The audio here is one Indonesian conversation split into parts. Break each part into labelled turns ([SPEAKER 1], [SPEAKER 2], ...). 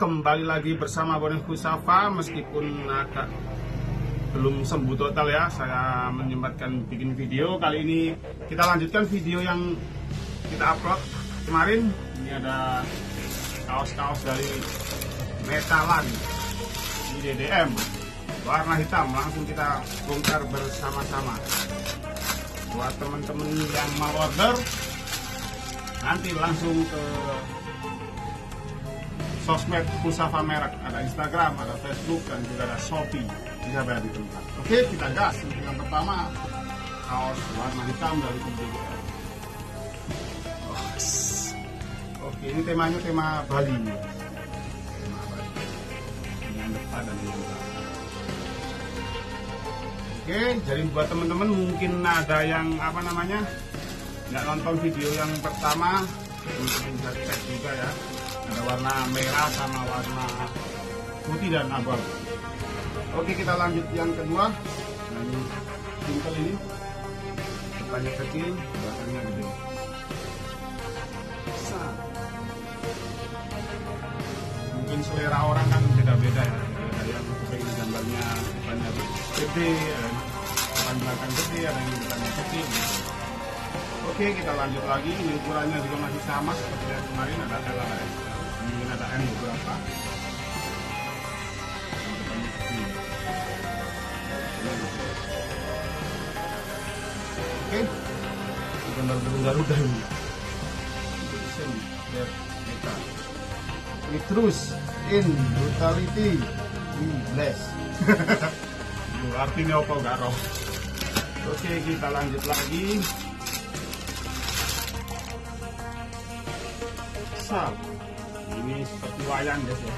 [SPEAKER 1] kembali lagi bersama Bonekku Safa meskipun agak belum sembuh total ya saya menyempatkan bikin video. Kali ini kita lanjutkan video yang kita upload kemarin. Ini ada kaos-kaos dari metalan ini DDM warna hitam langsung kita bongkar bersama-sama. Buat teman-teman yang mau order nanti langsung ke sosmed Musafa merek. Ada Instagram ada Facebook dan juga ada Shopee. Bisa bayar di tempat oke kita gas. Untuk yang pertama kaos warna hitam dari DDM oke ini temanya tema Bali. Tema Bali. Yang depan dan yang belakang. Oke, jadi buat teman-teman mungkin ada yang apa namanya nggak nonton video yang pertama, mungkin bisa cek juga ya. Ada warna merah sama warna putih dan abal. Oke, kita lanjut yang kedua. Nah, ini simple ini. Depannya kecil, belakangnya gede. Mungkin selera orang kan beda-beda ya. Ada yang pengen gambarnya depannya gede, depan belakang gede, ada yang depannya kecil. Gitu. Oke, kita lanjut lagi. Ini ukurannya juga masih sama seperti yang kemarin ada L ada S. Mungkin ada M beberapa. Oke, gambar burung garuda ini. Biar kita. Petrus in brutality we bless. Artinya apa gak roh? Oke, kita lanjut lagi. Sal. Ini seperti wayang guys ya.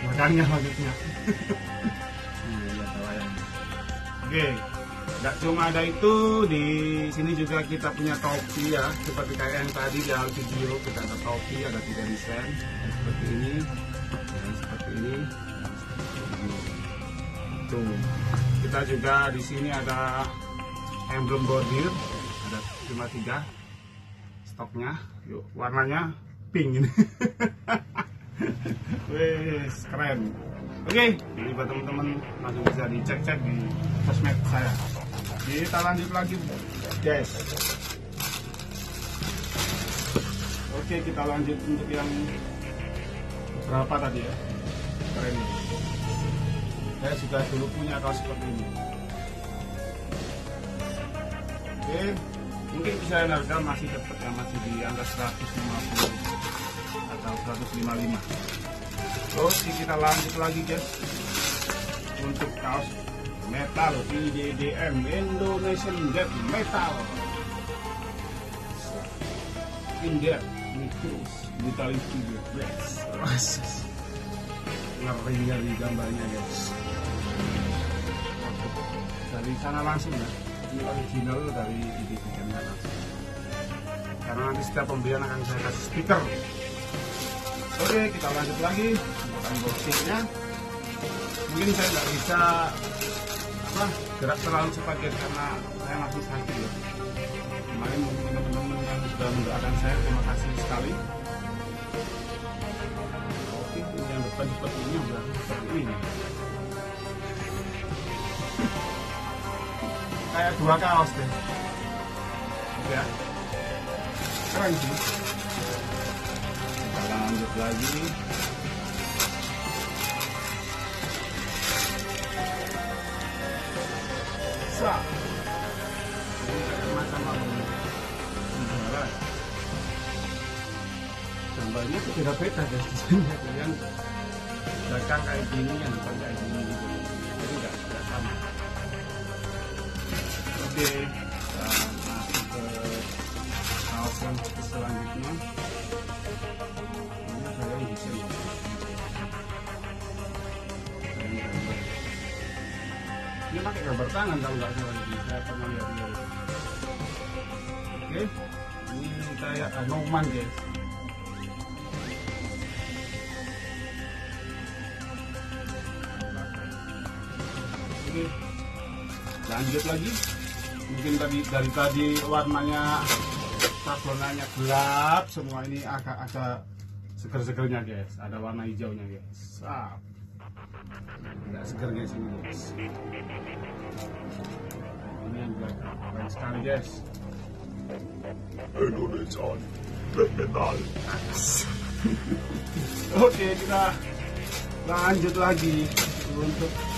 [SPEAKER 1] Makanya maksudnya. Iya, iya, wayang. Oke, nggak cuma ada itu di sini juga kita punya topi ya seperti kayak yang tadi di awal video kita ada topi ada tiga desain yang seperti ini yang seperti ini yang seperti ini. tuh kita juga di sini ada emblem bordir ada cuma tiga stoknya yuk warnanya pink ini. Wes keren. Oke ini buat teman-teman langsung bisa dicek-cek di sosmed saya. Kita lanjut lagi guys. Oke kita lanjut untuk yang berapa tadi ya? Keren saya sudah dulu punya kaos seperti ini. Oke mungkin bisa harga masih dapat ya masih di angka 150 atau 155 oke kita lanjut lagi guys. Untuk kaos metal IDDM Indonesian Death Metal. India Mikrus Brutality Blast ngeri ngeri gambarnya guys? Dari sana langsung ya ini original dari IDDM langsung. Karena nanti setiap pembelian akan saya kasih stiker oke kita lanjut lagi. Unboxingnya. Mungkin saya nggak bisa apa gerak terlalu cepat ya karena saya masih sakit ya. Kemarin teman-teman yang sudah mendoakan saya terima kasih sekali. Oke ini yang depan seperti ini belakang seperti ini kayak dua kaos deh. Ya. Keren sih. Kita lanjut lagi. Bisa ini kayak macam apa juara gambarnya tuh beda beda guys di sini. Yang belakang kayak gini yang depan kayak gini gitu. Jadi nggak sama oke masuk ke yang selanjutnya. Ini gambar ini pakai gambar tangan kalau nggak salah ini saya pernah lihat oke ini kayak Anoman guys. Lanjut lagi mungkin tadi dari tadi warnanya sablonannya gelap semua ini agak-agak seger-segernya guys. Ada warna hijaunya guys. Ah tidak seger guys ini guys. Ini yang keren sekali guys.
[SPEAKER 2] Indonesia Metal
[SPEAKER 1] Oke kita lanjut lagi untuk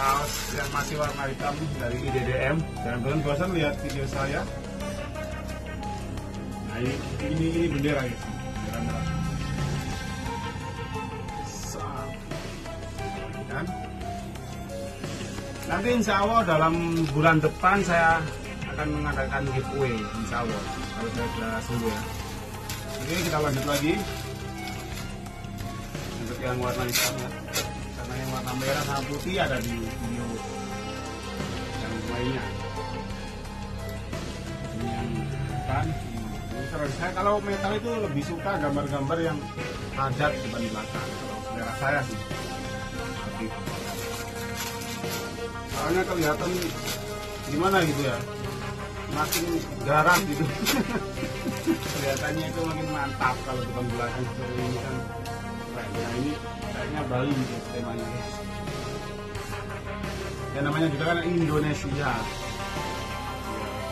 [SPEAKER 1] kaos yang masih warna hitam dari IDDM dan belum bosan lihat video saya. Nah ini ini, ini bendera guys bendera merah. Nanti insya Allah dalam bulan depan saya akan mengadakan giveaway insya Allah. Kalau saya sudah sembuh ya. Oke kita lanjut lagi. Untuk yang warna hitam ya warna merah sama putih ada di video yang lainnya. Ini yang keren saya kalau metal itu lebih suka gambar-gambar yang padat depan belakang. Kalau selera saya sih soalnya kelihatan gimana gitu ya? Makin garang gitu. Kelihatannya itu makin mantap kalau depan belakang seperti ini kan nah ini kayaknya Bali gitu temanya. Ya namanya juga kan Indonesia. Ya,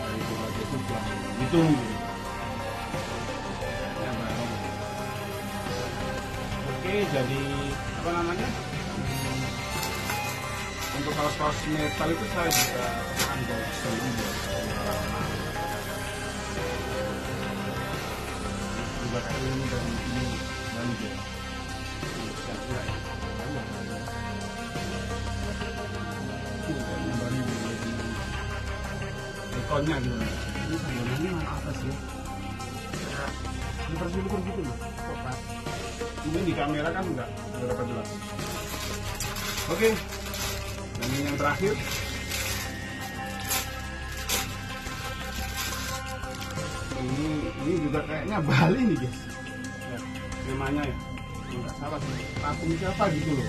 [SPEAKER 1] dari berbagai suku itu. Ya bareng oke jadi apa namanya? Hmm, untuk kaos-kaos metal itu saya juga sendiri juga kayak ini. Dan ini Ini ya? Iya. Ini ini. ikonnya gitu ini sambalnya mana atas ya kayak dipersilukan gitu loh kok mungkin di kamera kan enggak berapa jelas oke dan ini yang terakhir ini ini juga kayaknya Bali nih guys ya, temanya ya nggak salah sih. Patung siapa gitu loh.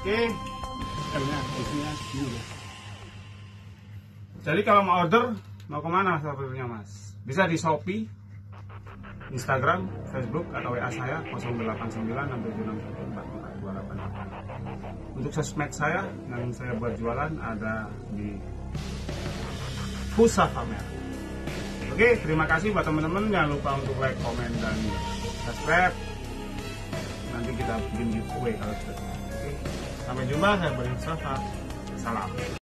[SPEAKER 1] Oke. Guys jadi kalau mau order mau ke mana ordernya mas? Bisa di Shopee Instagram, Facebook atau WA saya 0896761428. Untuk sosmed saya yang saya buat jualan ada di Pusat Pamer. Oke, terima kasih buat teman-teman. Jangan lupa untuk like, komen, dan subscribe. Nanti kita bikin giveaway kalau sudah. Oke, sampai jumpa. Saya Beri. Salam.